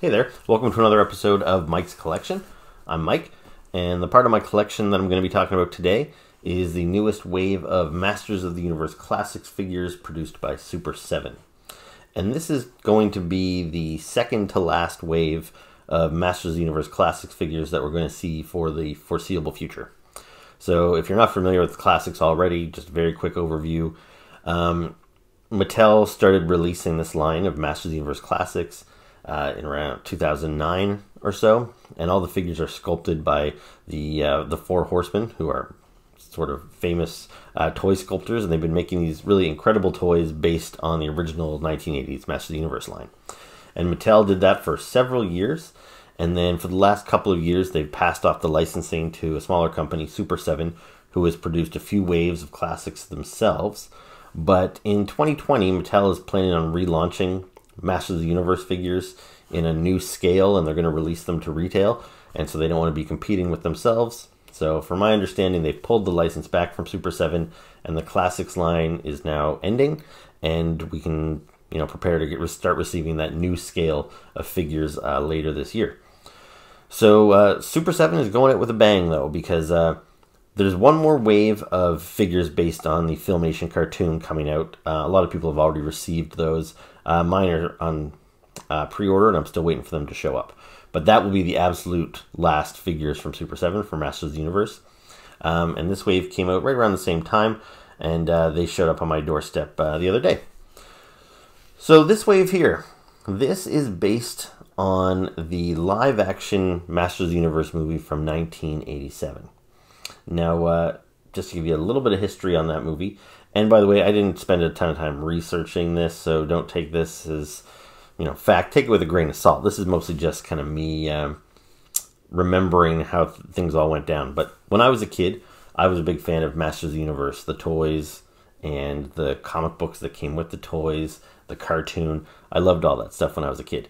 Hey there, welcome to another episode of Mike's Collection. I'm Mike, and the part of my collection that I'm going to be talking about today is the newest wave of Masters of the Universe Classics figures produced by Super 7. And this is going to be the second to last wave of Masters of the Universe Classics figures that we're going to see for the foreseeable future. So, if you're not familiar with classics already, just a very quick overview. Um, Mattel started releasing this line of Masters of the Universe Classics uh, in around 2009 or so, and all the figures are sculpted by the uh, the Four Horsemen, who are sort of famous uh, toy sculptors, and they've been making these really incredible toys based on the original 1980s Masters of the Universe line. And Mattel did that for several years, and then for the last couple of years, they've passed off the licensing to a smaller company, Super 7, who has produced a few waves of classics themselves. But in 2020, Mattel is planning on relaunching Masters of the Universe figures in a new scale, and they're going to release them to retail. And so they don't want to be competing with themselves. So, from my understanding, they've pulled the license back from Super 7, and the Classics line is now ending, and we can, you know, prepare to get start receiving that new scale of figures uh, later this year. So, uh, Super 7 is going it with a bang, though, because uh, there's one more wave of figures based on the Filmation cartoon coming out. Uh, a lot of people have already received those. Uh, mine are on uh, pre-order, and I'm still waiting for them to show up. But that will be the absolute last figures from Super 7 for Masters of the Universe. Um, and this wave came out right around the same time, and uh, they showed up on my doorstep uh, the other day. So this wave here, this is based on the live-action Masters of the Universe movie from 1987. Now, uh, just to give you a little bit of history on that movie, and by the way, I didn't spend a ton of time researching this, so don't take this as you know fact. Take it with a grain of salt. This is mostly just kind of me um, remembering how th- things all went down. But when I was a kid, I was a big fan of Masters of the Universe, the toys, and the comic books that came with the toys, the cartoon. I loved all that stuff when I was a kid.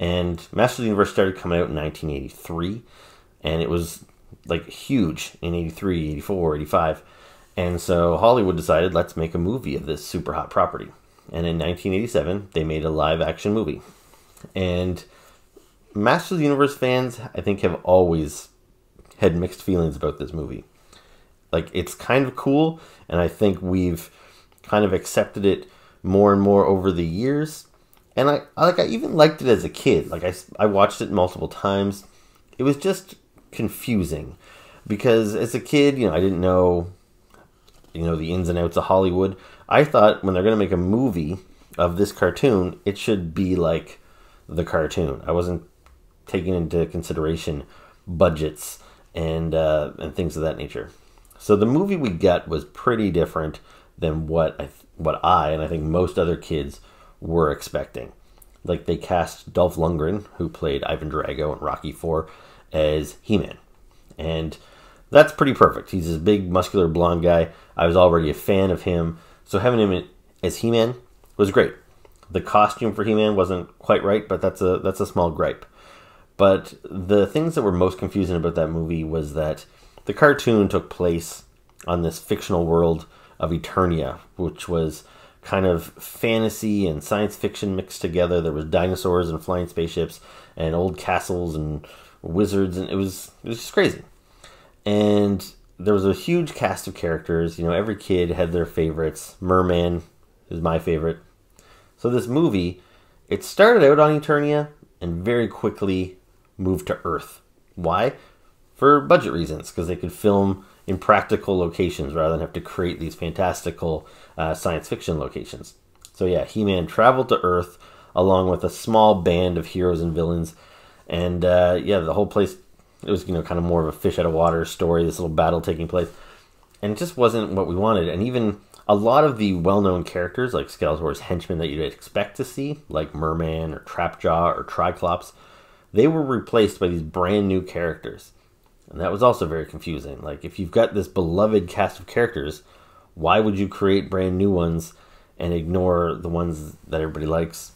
And Masters of the Universe started coming out in 1983, and it was like huge in 83, 84, 85. And so Hollywood decided, let's make a movie of this super hot property. And in 1987, they made a live action movie. And Masters of the Universe fans, I think, have always had mixed feelings about this movie. Like, it's kind of cool, and I think we've kind of accepted it more and more over the years. And I, like, I even liked it as a kid. Like, I, I watched it multiple times. It was just confusing because as a kid, you know, I didn't know you know the ins and outs of Hollywood. I thought when they're going to make a movie of this cartoon, it should be like the cartoon. I wasn't taking into consideration budgets and uh, and things of that nature. So the movie we got was pretty different than what I what I and I think most other kids were expecting. Like they cast Dolph Lundgren, who played Ivan Drago in Rocky Four, as He-Man, and that's pretty perfect. He's this big, muscular, blonde guy. I was already a fan of him, so having him as He-Man was great. The costume for He-Man wasn't quite right, but that's a that's a small gripe. But the things that were most confusing about that movie was that the cartoon took place on this fictional world of Eternia, which was kind of fantasy and science fiction mixed together. There was dinosaurs and flying spaceships and old castles and wizards, and it was it was just crazy and there was a huge cast of characters. You know, every kid had their favorites. Merman is my favorite. So this movie, it started out on Eternia and very quickly moved to Earth. Why? For budget reasons, because they could film in practical locations rather than have to create these fantastical uh, science fiction locations. So yeah, He-Man traveled to Earth along with a small band of heroes and villains, and uh, yeah, the whole place it was, you know, kind of more of a fish out of water story, this little battle taking place. And it just wasn't what we wanted. And even a lot of the well known characters, like Skeletor's henchmen that you'd expect to see, like Merman or Trapjaw or Triclops, they were replaced by these brand new characters. And that was also very confusing. Like, if you've got this beloved cast of characters, why would you create brand new ones and ignore the ones that everybody likes?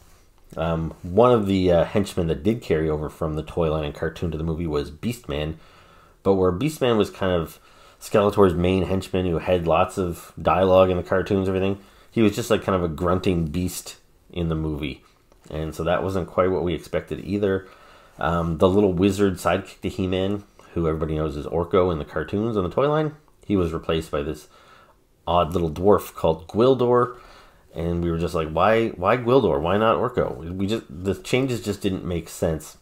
Um, one of the uh, henchmen that did carry over from the toy line and cartoon to the movie was Beastman, but where Beastman was kind of Skeletor's main henchman who had lots of dialogue in the cartoons, everything, he was just like kind of a grunting beast in the movie. and so that wasn't quite what we expected either. Um, the little wizard sidekick to He Man, who everybody knows is Orko in the cartoons on the toy line, he was replaced by this odd little dwarf called Gwildor. And we were just like, why, why Gwildor? Why not Orko? We just the changes just didn't make sense.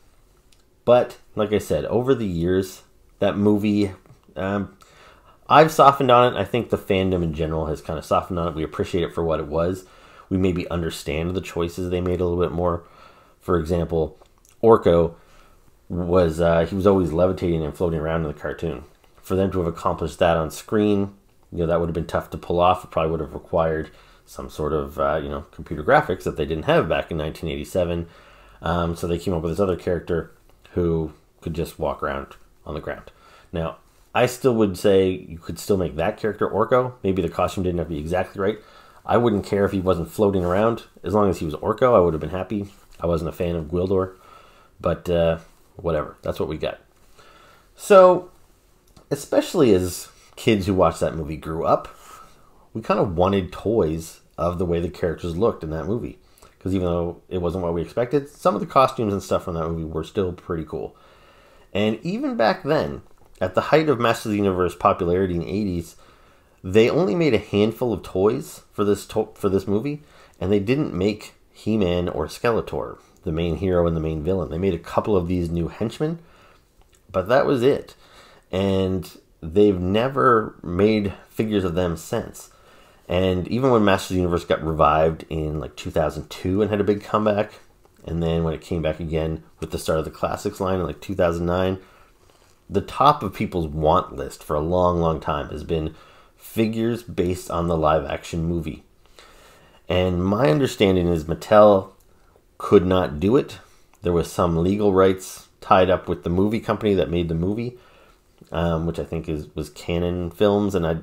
But like I said, over the years, that movie, um, I've softened on it. I think the fandom in general has kind of softened on it. We appreciate it for what it was. We maybe understand the choices they made a little bit more. For example, Orko was uh, he was always levitating and floating around in the cartoon. For them to have accomplished that on screen, you know that would have been tough to pull off. It probably would have required some sort of uh, you know computer graphics that they didn't have back in 1987. Um, so they came up with this other character who could just walk around on the ground. Now, I still would say you could still make that character Orko. Maybe the costume didn't have to be exactly right. I wouldn't care if he wasn't floating around. As long as he was Orko, I would have been happy. I wasn't a fan of Gwildor. But uh, whatever. That's what we got. So, especially as kids who watched that movie grew up, we kind of wanted toys of the way the characters looked in that movie. Because even though it wasn't what we expected, some of the costumes and stuff from that movie were still pretty cool. And even back then, at the height of Masters of the Universe popularity in the 80s, they only made a handful of toys for this to- for this movie, and they didn't make He-Man or Skeletor, the main hero and the main villain. They made a couple of these new henchmen, but that was it. And they've never made figures of them since. And even when Masters of the Universe got revived in like 2002 and had a big comeback, and then when it came back again with the start of the classics line in like 2009, the top of people's want list for a long, long time has been figures based on the live action movie. And my understanding is Mattel could not do it. There was some legal rights tied up with the movie company that made the movie, um, which I think is was Cannon Films, and I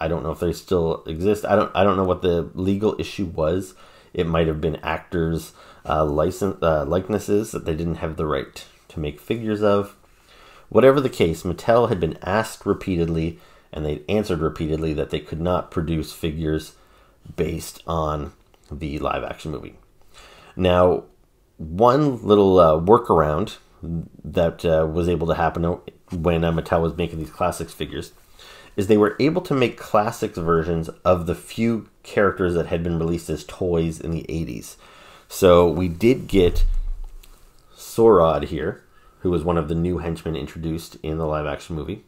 I don't know if they still exist. I don't I don't know what the legal issue was. It might have been actors' uh, license uh, likenesses that they didn't have the right to make figures of. Whatever the case, Mattel had been asked repeatedly, and they answered repeatedly that they could not produce figures based on the live action movie. Now, one little uh, workaround that uh, was able to happen when uh, Mattel was making these classics figures is they were able to make classics versions of the few characters that had been released as toys in the 80s. So we did get Saurod here, who was one of the new henchmen introduced in the live action movie.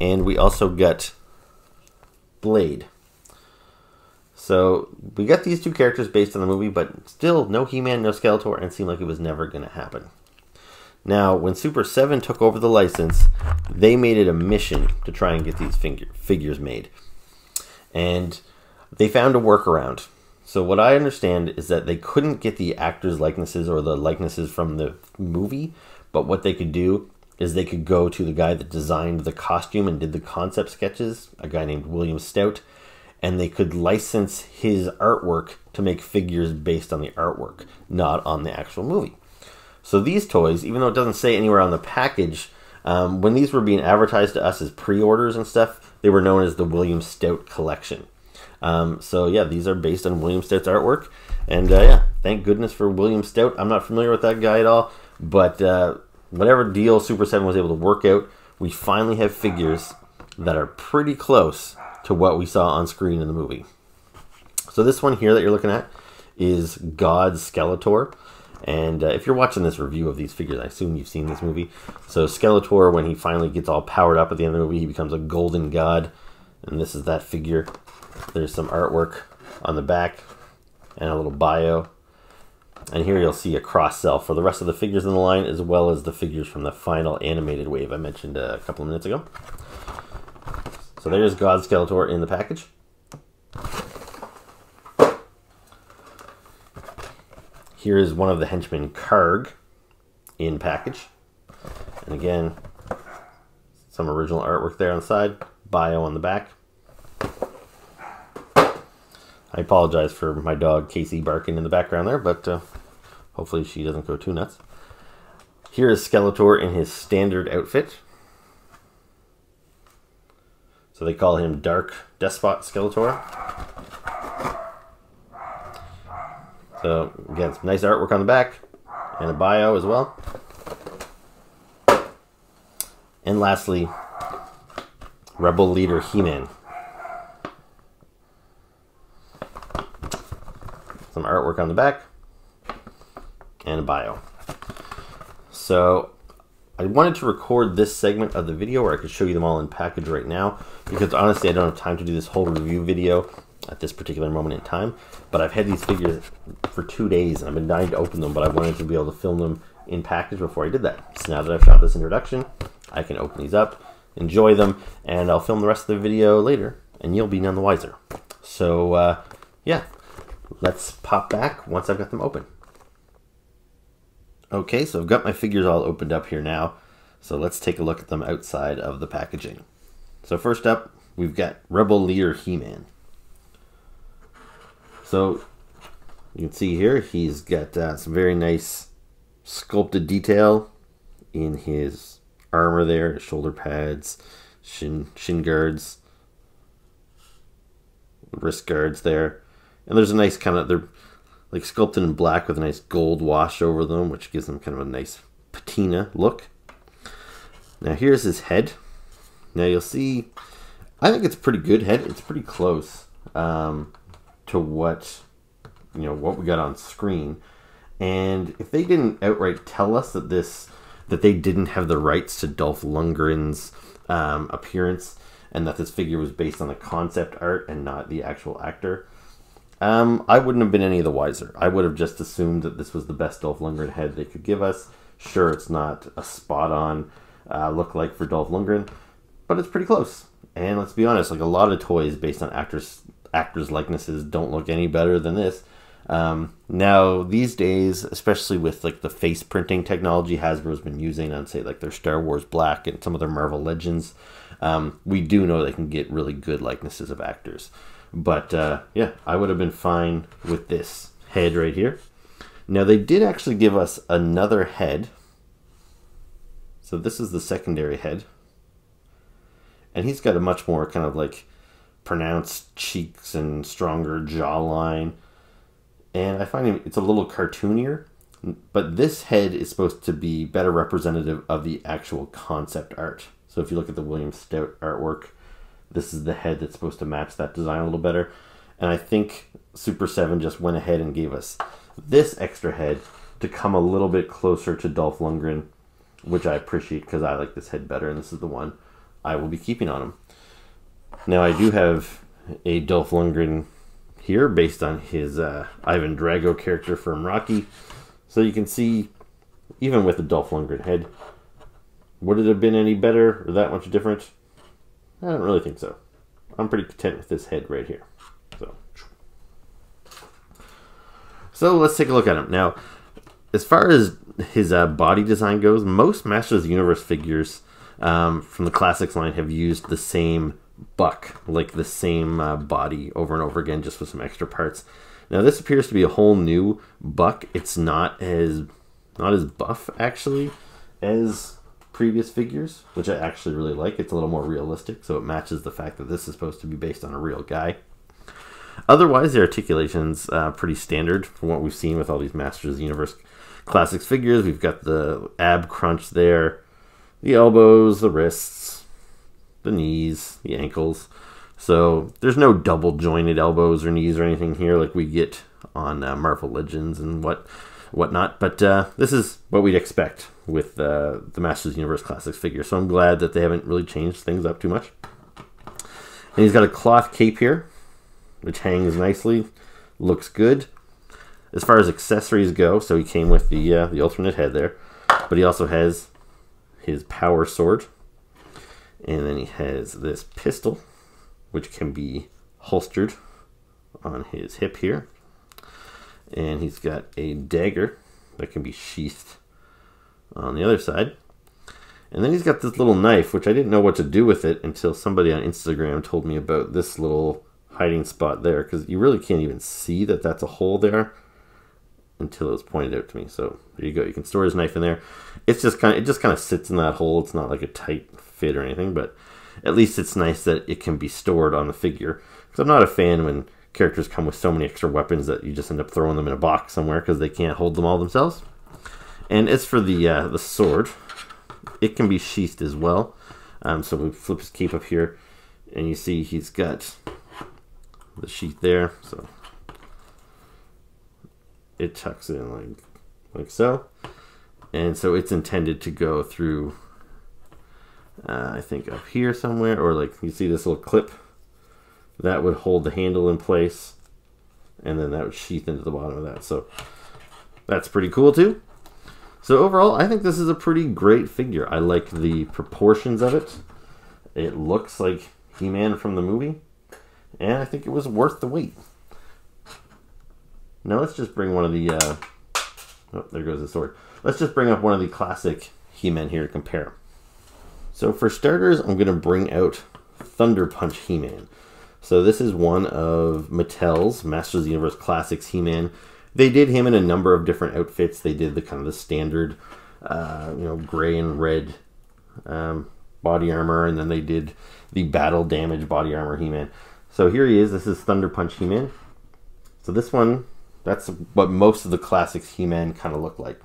And we also got Blade. So we got these two characters based on the movie, but still no He Man, no Skeletor, and it seemed like it was never going to happen. Now, when Super 7 took over the license, they made it a mission to try and get these figure, figures made. And they found a workaround. So, what I understand is that they couldn't get the actors' likenesses or the likenesses from the movie, but what they could do is they could go to the guy that designed the costume and did the concept sketches, a guy named William Stout, and they could license his artwork to make figures based on the artwork, not on the actual movie. So these toys, even though it doesn't say anywhere on the package, um, when these were being advertised to us as pre-orders and stuff, they were known as the William Stout collection. Um, so yeah, these are based on William Stout's artwork, and uh, yeah, thank goodness for William Stout. I'm not familiar with that guy at all, but uh, whatever deal Super Seven was able to work out, we finally have figures that are pretty close to what we saw on screen in the movie. So this one here that you're looking at is God Skeletor. And uh, if you're watching this review of these figures, I assume you've seen this movie. So Skeletor, when he finally gets all powered up at the end of the movie, he becomes a golden god. And this is that figure. There's some artwork on the back and a little bio. And here you'll see a cross-sell for the rest of the figures in the line, as well as the figures from the final animated wave I mentioned a couple of minutes ago. So there's God Skeletor in the package. Here is one of the henchmen, Karg, in package. And again, some original artwork there on the side, bio on the back. I apologize for my dog Casey barking in the background there, but uh, hopefully she doesn't go too nuts. Here is Skeletor in his standard outfit. So they call him Dark Despot Skeletor. So again, some nice artwork on the back and a bio as well. And lastly, Rebel Leader He-Man. Some artwork on the back and a bio. So I wanted to record this segment of the video where I could show you them all in package right now because honestly I don't have time to do this whole review video at this particular moment in time. But I've had these figures for two days and I've been dying to open them, but I wanted to be able to film them in package before I did that. So now that I've shot this introduction, I can open these up, enjoy them, and I'll film the rest of the video later, and you'll be none the wiser. So, uh, yeah, let's pop back once I've got them open. Okay, so I've got my figures all opened up here now. So let's take a look at them outside of the packaging. So first up, we've got Rebel Leader He-Man. So you can see here, he's got uh, some very nice sculpted detail in his armor there, shoulder pads, shin, shin guards, wrist guards there. And there's a nice kind of, they're like sculpted in black with a nice gold wash over them, which gives them kind of a nice patina look. Now here's his head. Now you'll see, I think it's a pretty good head. It's pretty close um, to what, you know, what we got on screen. And if they didn't outright tell us that this, that they didn't have the rights to Dolph Lundgren's um, appearance, and that this figure was based on the concept art and not the actual actor, um, I wouldn't have been any of the wiser. I would have just assumed that this was the best Dolph Lundgren head they could give us. Sure, it's not a spot on uh, look like for Dolph Lundgren, but it's pretty close. And let's be honest, like a lot of toys based on actors actors likenesses don't look any better than this. Um, now these days, especially with like the face printing technology Hasbro's been using on say like their Star Wars Black and some of their Marvel Legends, um, we do know they can get really good likenesses of actors. But uh, yeah, I would have been fine with this head right here. Now they did actually give us another head. So this is the secondary head. And he's got a much more kind of like pronounced cheeks and stronger jawline. And I find it's a little cartoonier. But this head is supposed to be better representative of the actual concept art. So if you look at the William Stout artwork, this is the head that's supposed to match that design a little better. And I think Super 7 just went ahead and gave us this extra head to come a little bit closer to Dolph Lundgren, which I appreciate because I like this head better, and this is the one I will be keeping on him. Now, I do have a Dolph Lundgren here based on his uh, Ivan Drago character from Rocky. So you can see, even with the Dolph Lundgren head, would it have been any better or that much different? I don't really think so. I'm pretty content with this head right here. So, so let's take a look at him. Now, as far as his uh, body design goes, most Masters of the Universe figures um, from the Classics line have used the same buck, like the same uh, body over and over again, just with some extra parts. Now, this appears to be a whole new buck. It's not as not as buff actually as previous figures, which I actually really like. It's a little more realistic, so it matches the fact that this is supposed to be based on a real guy. Otherwise, the articulation's uh, pretty standard from what we've seen with all these Masters of the Universe Classics figures. We've got the ab crunch there, the elbows, the wrists, the knees, the ankles. So there's no double jointed elbows or knees or anything here like we get on uh, Marvel Legends and what whatnot. But uh, this is what we'd expect with uh, the Masters Universe Classics figure. So I'm glad that they haven't really changed things up too much. And he's got a cloth cape here, which hangs nicely, looks good. As far as accessories go, so he came with the uh, the alternate head there, but he also has his power sword, and then he has this pistol, which can be holstered on his hip here, and he's got a dagger that can be sheathed on the other side. And then he's got this little knife, which I didn't know what to do with it until somebody on Instagram told me about this little hiding spot there, because you really can't even see that that's a hole there until it was pointed out to me. So there you go. You can store his knife in there. It's just kind of it just kind of sits in that hole. It's not like a tight fit or anything, but at least it's nice that it can be stored on the figure. Because I'm not a fan when characters come with so many extra weapons that you just end up throwing them in a box somewhere because they can't hold them all themselves. And as for the uh, the sword, it can be sheathed as well. Um, so we flip his cape up here, and you see he's got the sheath there. So it tucks in like like so, and so it's intended to go through. Uh, I think up here somewhere, or like you see this little clip that would hold the handle in place, and then that would sheath into the bottom of that. So that's pretty cool too. So overall, I think this is a pretty great figure. I like the proportions of it. It looks like He-Man from the movie, and I think it was worth the wait. Now let's just bring one of the, uh, oh, there goes the sword. Let's just bring up one of the classic He-Man here to compare. So for starters, I'm going to bring out Thunder Punch He-Man. So this is one of Mattel's Masters of the Universe Classics He-Man they did him in a number of different outfits. They did the kind of the standard, uh, you know, gray and red um, body armor, and then they did the battle damage body armor He-Man. So here he is. This is Thunder Punch He-Man. So this one, that's what most of the classics He-Man kind of look like.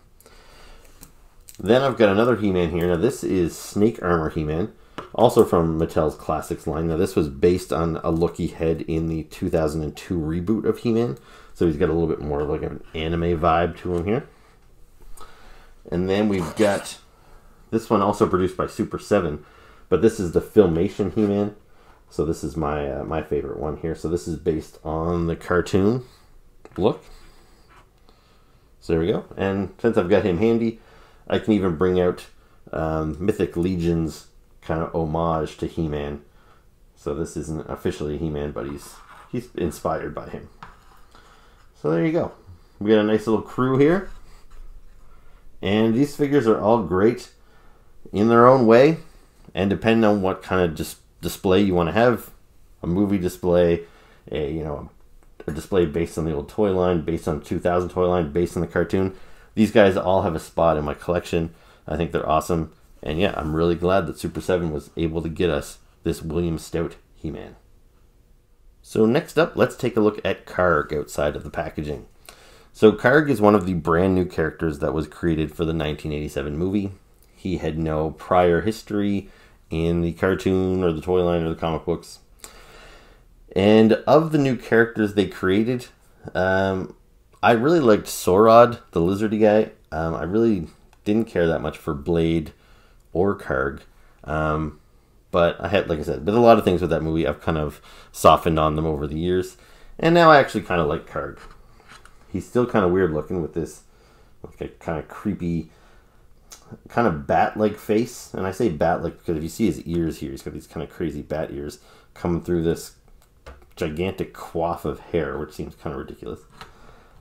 Then I've got another He-Man here. Now this is Snake Armor He-Man, also from Mattel's Classics line. Now this was based on a look he had in the 2002 reboot of He-Man. So he's got a little bit more of like an anime vibe to him here. And then we've got this one also produced by Super 7, but this is the Filmation He-Man. So this is my uh, my favorite one here. So this is based on the cartoon look. So there we go. And since I've got him handy, I can even bring out um, Mythic Legion's kind of homage to He-Man. So this isn't officially He-Man, but he's he's inspired by him. So there you go. We got a nice little crew here. And these figures are all great in their own way. And depending on what kind of dis display you want to have, a movie display, a you know a display based on the old toy line, based on 2000 toy line, based on the cartoon. These guys all have a spot in my collection. I think they're awesome. And yeah, I'm really glad that Super 7 was able to get us this William Stout He-Man. So next up, let's take a look at Karg outside of the packaging. So Karg is one of the brand new characters that was created for the 1987 movie. He had no prior history in the cartoon or the toy line or the comic books. And of the new characters they created, um, I really liked Saurod, the lizardy guy. Um, I really didn't care that much for Blade or Karg. Um, but I had, like I said, but a lot of things with that movie I've kind of softened on them over the years, and now I actually kind of like Karg. He's still kind of weird looking with this like a kind of creepy, kind of bat-like face, and I say bat-like because if you see his ears here, he's got these kind of crazy bat ears coming through this gigantic coif of hair, which seems kind of ridiculous.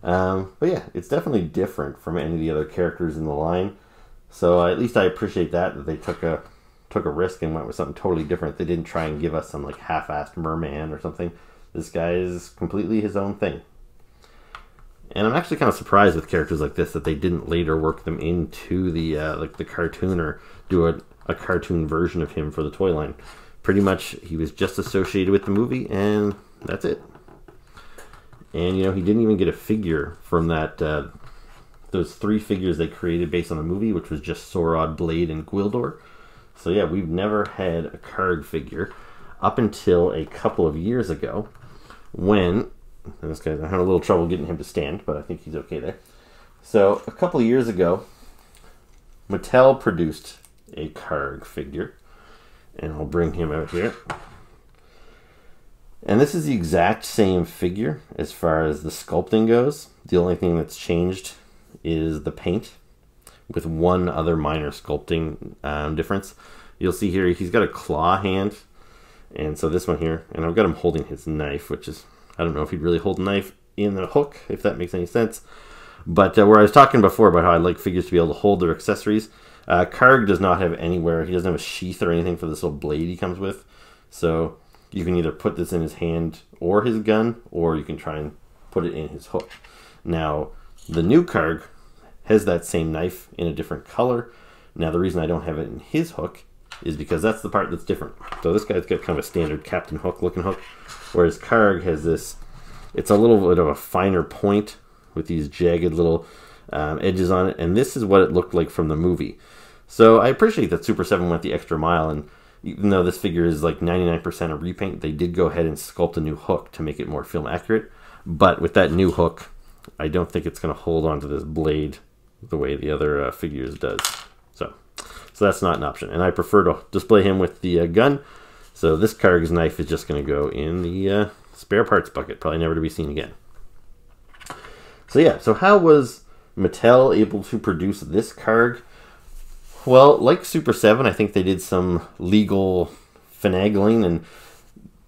Um, but yeah, it's definitely different from any of the other characters in the line. So uh, at least I appreciate that that they took a took a risk and went with something totally different. They didn't try and give us some like half-assed merman or something. This guy is completely his own thing. And I'm actually kind of surprised with characters like this that they didn't later work them into the uh, like the cartoon or do a, a cartoon version of him for the toy line. Pretty much, he was just associated with the movie, and that's it. And you know, he didn't even get a figure from that. Uh, those three figures they created based on the movie, which was just Saurod, Blade, and Gwildor. So yeah, we've never had a Karg figure up until a couple of years ago when this guy I had a little trouble getting him to stand, but I think he's okay there. So a couple of years ago, Mattel produced a Karg figure, and I'll bring him out here. And this is the exact same figure as far as the sculpting goes. The only thing that's changed is the paint with one other minor sculpting um, difference. You'll see here he's got a claw hand, and so this one here, and I've got him holding his knife, which is, I don't know if he'd really hold a knife in the hook, if that makes any sense. But uh, where I was talking before about how I like figures to be able to hold their accessories, uh, Karg does not have anywhere, he doesn't have a sheath or anything for this little blade he comes with. So you can either put this in his hand or his gun, or you can try and put it in his hook. Now, the new Karg has that same knife in a different color. Now the reason I don't have it in his hook is because that's the part that's different. So this guy's got kind of a standard Captain Hook looking hook, whereas Karg has this It's a little bit of a finer point with these jagged little um, edges on it, and this is what it looked like from the movie. So I appreciate that Super 7 went the extra mile, and even though this figure is like 99% a repaint, they did go ahead and sculpt a new hook to make it more film accurate. But with that new hook, I don't think it's going to hold onto this blade the way the other uh, figures does. So, so that's not an option. And I prefer to display him with the uh, gun. So this Karg's knife is just going to go in the uh, spare parts bucket, probably never to be seen again. So yeah, so how was Mattel able to produce this Karg? Well, like Super 7, I think they did some legal finagling, and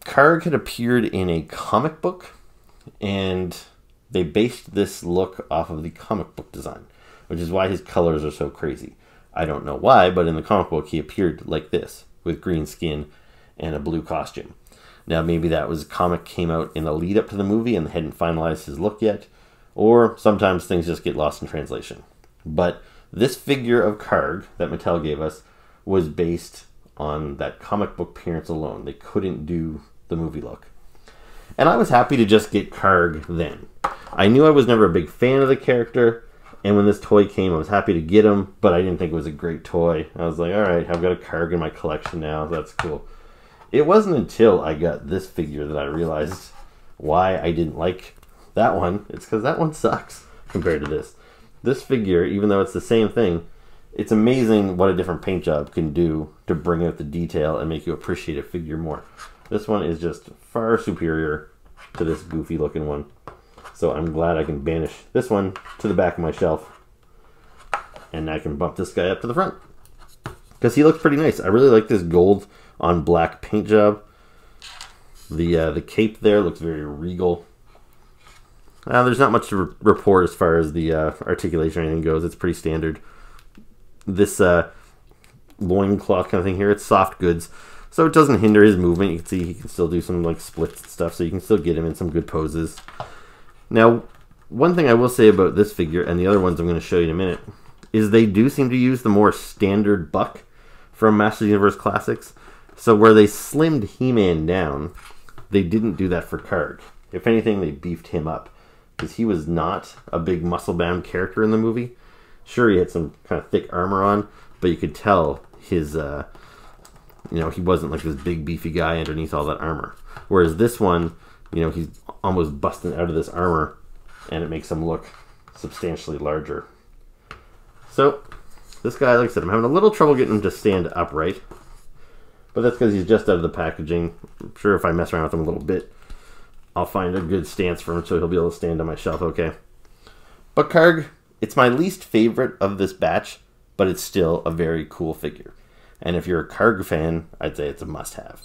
Karg had appeared in a comic book, and they based this look off of the comic book design, which is why his colors are so crazy. I don't know why, but in the comic book, he appeared like this, with green skin and a blue costume. Now, maybe that was a comic came out in the lead up to the movie and they hadn't finalized his look yet, or sometimes things just get lost in translation. But this figure of Karg that Mattel gave us was based on that comic book appearance alone. They couldn't do the movie look. And I was happy to just get Karg then. I knew I was never a big fan of the character, and when this toy came, I was happy to get him, but I didn't think it was a great toy. I was like, all right, I've got a Karg in my collection now. That's cool. It wasn't until I got this figure that I realized why I didn't like that one. It's because that one sucks compared to this this figure, even though it's the same thing, it's amazing what a different paint job can do to bring out the detail and make you appreciate a figure more. This one is just far superior to this goofy looking one. So I'm glad I can banish this one to the back of my shelf. And I can bump this guy up to the front. Because he looks pretty nice. I really like this gold on black paint job. The, uh, the cape there looks very regal. Uh, there's not much to re report as far as the uh, articulation or anything goes. It's pretty standard. This uh, loincloth kind of thing here, it's soft goods, so it doesn't hinder his movement. You can see he can still do some like splits and stuff, so you can still get him in some good poses. Now, one thing I will say about this figure and the other ones I'm going to show you in a minute is they do seem to use the more standard buck from Masters Universe Classics. So where they slimmed He-Man down, they didn't do that for Karg. If anything, they beefed him up because he was not a big muscle bound character in the movie. Sure, he had some kind of thick armor on, but you could tell his, uh, you know, he wasn't like this big beefy guy underneath all that armor. Whereas this one, you know, he's almost busting out of this armor, and it makes him look substantially larger. So, this guy, like I said, I'm having a little trouble getting him to stand upright. But that's because he's just out of the packaging. I'm sure if I mess around with him a little bit, I'll find a good stance for him so he'll be able to stand on my shelf okay. But Karg, it's my least favorite of this batch, but it's still a very cool figure. And if you're a Karg fan, I'd say it's a must have.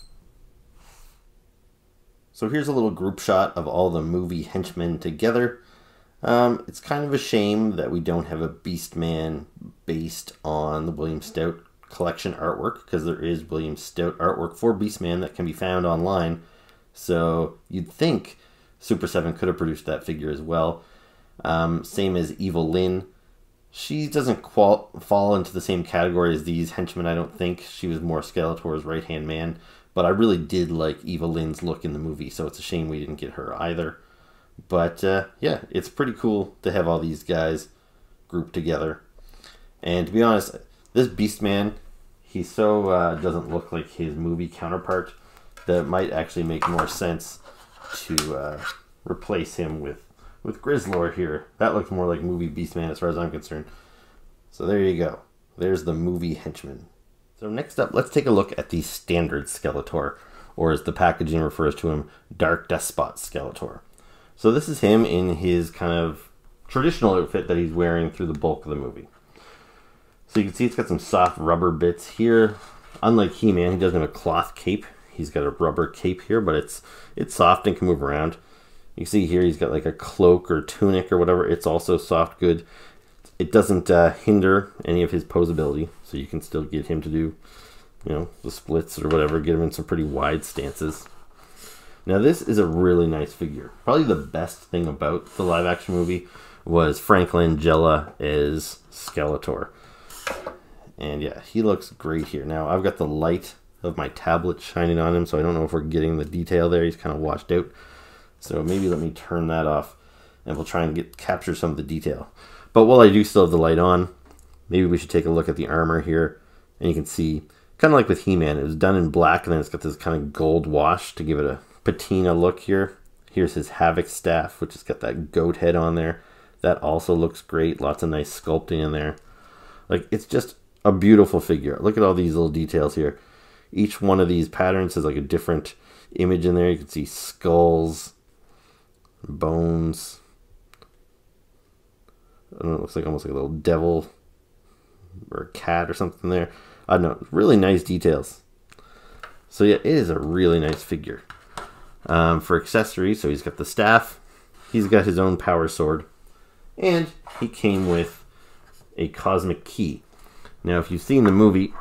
So here's a little group shot of all the movie henchmen together. Um, it's kind of a shame that we don't have a Beastman based on the William Stout collection artwork, because there is William Stout artwork for Beastman that can be found online so you'd think Super 7 could have produced that figure as well. Um, same as Evil Lyn. She doesn't qual- fall into the same category as these henchmen, I don't think. She was more Skeletor's right hand man. But I really did like Evil Lyn's look in the movie, so it's a shame we didn't get her either. But uh, yeah, it's pretty cool to have all these guys grouped together. And to be honest, this Beastman, he so uh, doesn't look like his movie counterpart that might actually make more sense to uh, replace him with with Grizzlor here. That looks more like movie Beastman as far as I'm concerned. So there you go. There's the movie henchman. So next up, let's take a look at the standard Skeletor, or as the packaging refers to him, Dark Despot Skeletor. So this is him in his kind of traditional outfit that he's wearing through the bulk of the movie. So you can see it's got some soft rubber bits here. Unlike He-Man, he doesn't have a cloth cape. He's got a rubber cape here, but it's it's soft and can move around. You see here he's got like a cloak or tunic or whatever. It's also soft good. It doesn't uh, hinder any of his posability, so you can still get him to do, you know, the splits or whatever. Get him in some pretty wide stances. Now this is a really nice figure. Probably the best thing about the live action movie was Frank Langella as Skeletor. And yeah, he looks great here. Now I've got the light of my tablet shining on him, so I don't know if we're getting the detail there. He's kind of washed out. So maybe let me turn that off and we'll try and get capture some of the detail. But while I do still have the light on, maybe we should take a look at the armor here. And you can see, kind of like with He-Man, it was done in black and then it's got this kind of gold wash to give it a patina look here. Here's his Havoc staff, which has got that goat head on there. That also looks great. Lots of nice sculpting in there. Like, it's just a beautiful figure. Look at all these little details here. Each one of these patterns has like a different image in there. You can see skulls, bones. I know, it looks like almost like a little devil or a cat or something there. I don't know. Really nice details. So yeah, it is a really nice figure. Um, for accessories, so he's got the staff. He's got his own power sword. And he came with a cosmic key. Now, if you've seen the movie,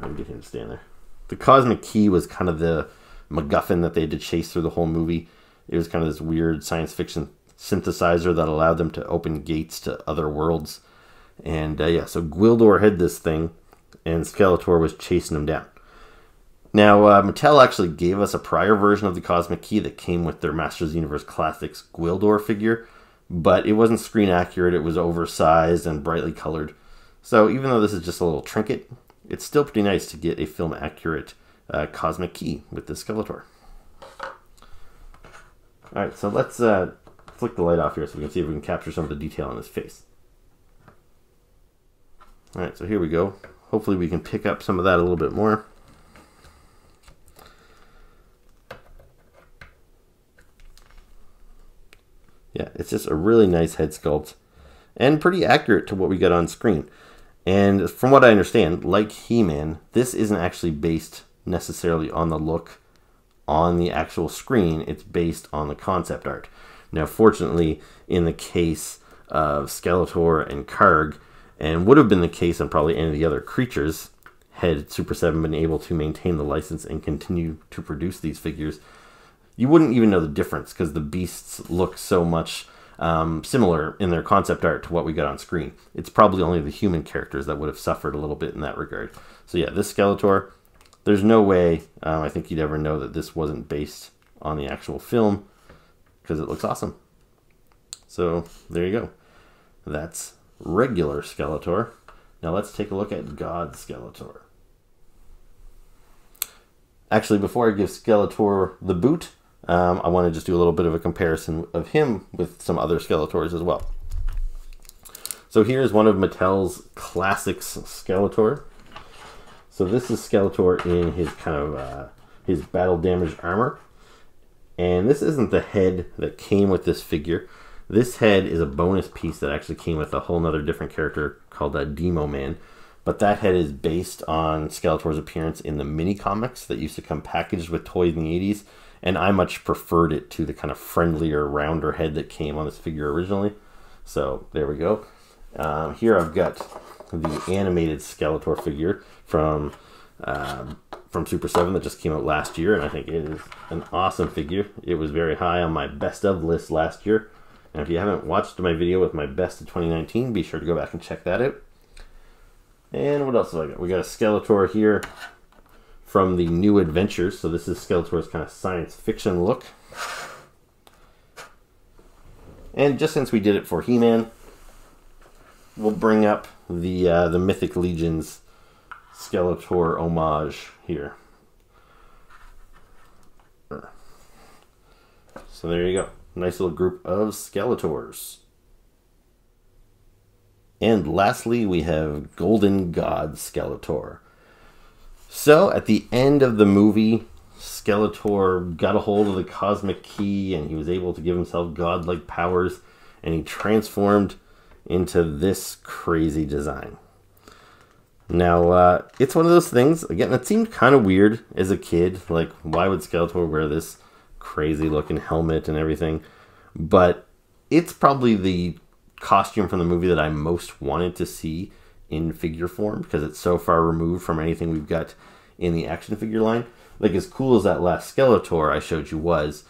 I'm get him to stand there. The cosmic key was kind of the MacGuffin that they had to chase through the whole movie. It was kind of this weird science fiction synthesizer that allowed them to open gates to other worlds. And uh, yeah, so Gwildor had this thing, and Skeletor was chasing him down. Now, uh, Mattel actually gave us a prior version of the Cosmic Key that came with their Masters Universe Classics Gwildor figure, but it wasn't screen accurate. It was oversized and brightly colored. So even though this is just a little trinket, it's still pretty nice to get a film accurate uh, Cosmic Key with the Skeletor. Alright, so let's uh, flick the light off here so we can see if we can capture some of the detail on his face. Alright, so here we go. Hopefully we can pick up some of that a little bit more. Yeah, it's just a really nice head sculpt and pretty accurate to what we get on screen. And from what I understand, like He-Man, this isn't actually based necessarily on the look on the actual screen. It's based on the concept art. Now, fortunately, in the case of Skeletor and Karg, and would have been the case on probably any of the other creatures, had Super 7 been able to maintain the license and continue to produce these figures, you wouldn't even know the difference because the beasts look so much um, similar in their concept art to what we got on screen. It's probably only the human characters that would have suffered a little bit in that regard. So yeah, this Skeletor, there's no way um, I think you'd ever know that this wasn't based on the actual film because it looks awesome. So there you go. That's regular Skeletor. Now let's take a look at God Skeletor. Actually, before I give Skeletor the boot, um, I want to just do a little bit of a comparison of him with some other Skeletors as well. So here's one of Mattel's classics Skeletor. So this is Skeletor in his kind of uh, his battle damaged armor. And this isn't the head that came with this figure. This head is a bonus piece that actually came with a whole nother different character called a uh, Demo Man. But that head is based on Skeletor's appearance in the mini comics that used to come packaged with toys in the 80s and I much preferred it to the kind of friendlier, rounder head that came on this figure originally. So there we go. Um, here I've got the animated Skeletor figure from uh, from Super 7 that just came out last year, and I think it is an awesome figure. It was very high on my best of list last year. And if you haven't watched my video with my best of 2019, be sure to go back and check that out. And what else have I got? We got a Skeletor here from the New Adventures. So this is Skeletor's kind of science fiction look. And just since we did it for He-Man, we'll bring up the uh, the Mythic Legions Skeletor homage here. So there you go. Nice little group of Skeletors. And lastly, we have Golden God Skeletor. So at the end of the movie, Skeletor got a hold of the cosmic key and he was able to give himself godlike powers and he transformed into this crazy design. Now, uh, it's one of those things, again, that seemed kind of weird as a kid. Like, why would Skeletor wear this crazy looking helmet and everything? But it's probably the costume from the movie that I most wanted to see in figure form because it's so far removed from anything we've got in the action figure line. Like as cool as that last Skeletor I showed you was,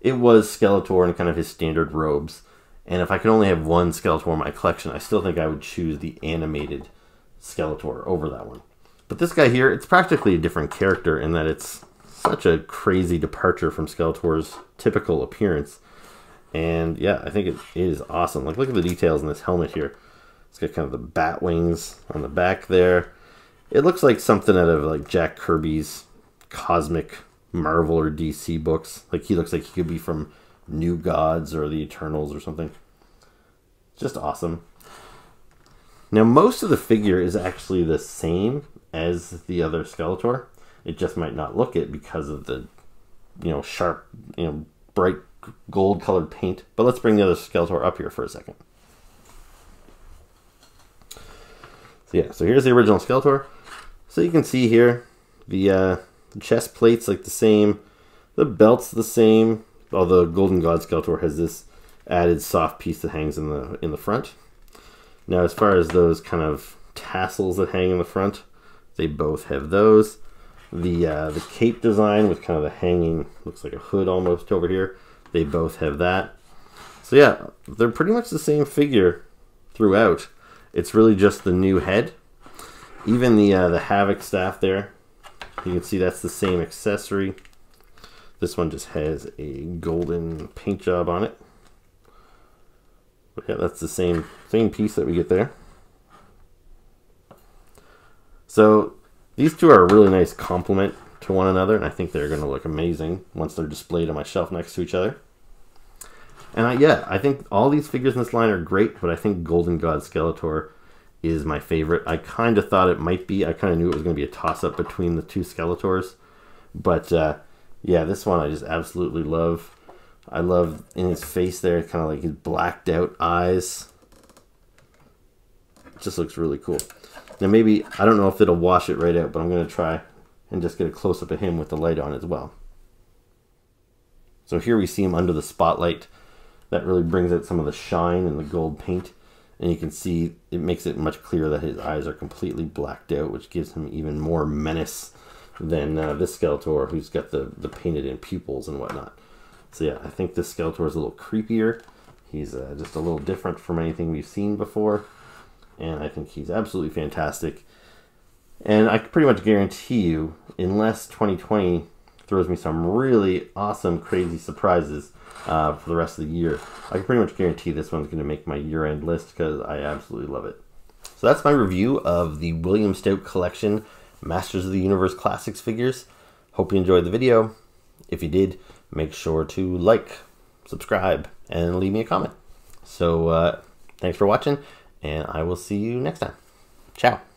it was Skeletor in kind of his standard robes. And if I could only have one Skeletor in my collection, I still think I would choose the animated Skeletor over that one. But this guy here, it's practically a different character in that it's such a crazy departure from Skeletor's typical appearance. And yeah, I think it is awesome. Like, look at the details in this helmet here. It's got kind of the bat wings on the back there. It looks like something out of like Jack Kirby's cosmic Marvel or DC books. Like he looks like he could be from New Gods or the Eternals or something. Just awesome. Now, most of the figure is actually the same as the other Skeletor. It just might not look it because of the, you know, sharp, you know, bright gold colored paint. But let's bring the other Skeletor up here for a second. Yeah, so here's the original Skeletor. So you can see here, the, uh, chest plate's like the same, the belt's the same, although Golden God Skeletor has this added soft piece that hangs in the in the front. Now, as far as those kind of tassels that hang in the front, they both have those. The uh, the cape design with kind of the hanging, looks like a hood almost over here. They both have that. So yeah, they're pretty much the same figure throughout. It's really just the new head. Even the uh, the Havoc staff there, you can see that's the same accessory. This one just has a golden paint job on it. But yeah, that's the same same piece that we get there. So these two are a really nice complement to one another, and I think they're going to look amazing once they're displayed on my shelf next to each other. And I, yeah, I think all these figures in this line are great, but I think Golden God Skeletor is my favorite. I kind of thought it might be. I kind of knew it was going to be a toss-up between the two Skeletors. But uh, yeah, this one I just absolutely love. I love in his face there, kind of like his blacked out eyes. It just looks really cool. Now maybe, I don't know if it'll wash it right out, but I'm going to try and just get a close-up of him with the light on as well. So here we see him under the spotlight. That really brings out some of the shine and the gold paint. And you can see it makes it much clearer that his eyes are completely blacked out, which gives him even more menace than uh, this Skeletor, who's got the, the painted in pupils and whatnot. So yeah, I think this Skeletor is a little creepier. He's uh, just a little different from anything we've seen before. And I think he's absolutely fantastic. And I pretty much guarantee you, unless 2020 throws me some really awesome, crazy surprises uh, for the rest of the year, I can pretty much guarantee this one's going to make my year-end list because I absolutely love it. So that's my review of the William Stout Collection Masters of the Universe Classics figures. Hope you enjoyed the video. If you did, make sure to like, subscribe, and leave me a comment. So, uh, thanks for watching, and I will see you next time. Ciao.